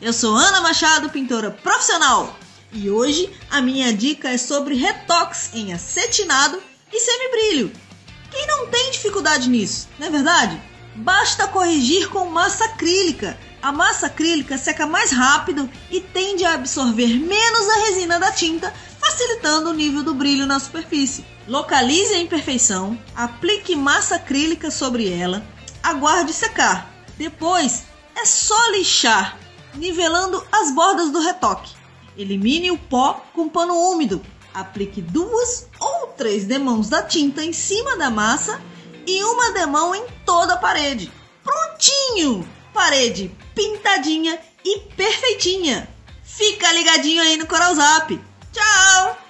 Eu sou Ana Machado, pintora profissional, e hoje a minha dica é sobre retox em acetinado e semibrilho. Quem não tem dificuldade nisso, não é verdade? Basta corrigir com massa acrílica. A massa acrílica seca mais rápido e tende a absorver menos a resina da tinta, facilitando o nível do brilho na superfície. Localize a imperfeição, aplique massa acrílica sobre ela, aguarde secar. Depois é só lixar, nivelando as bordas do retoque. Elimine o pó com pano úmido. Aplique duas ou três demãos da tinta em cima da massa e uma demão em toda a parede. Prontinho! Parede pintadinha e perfeitinha. Fica ligadinho aí no Coral Zap. Tchau!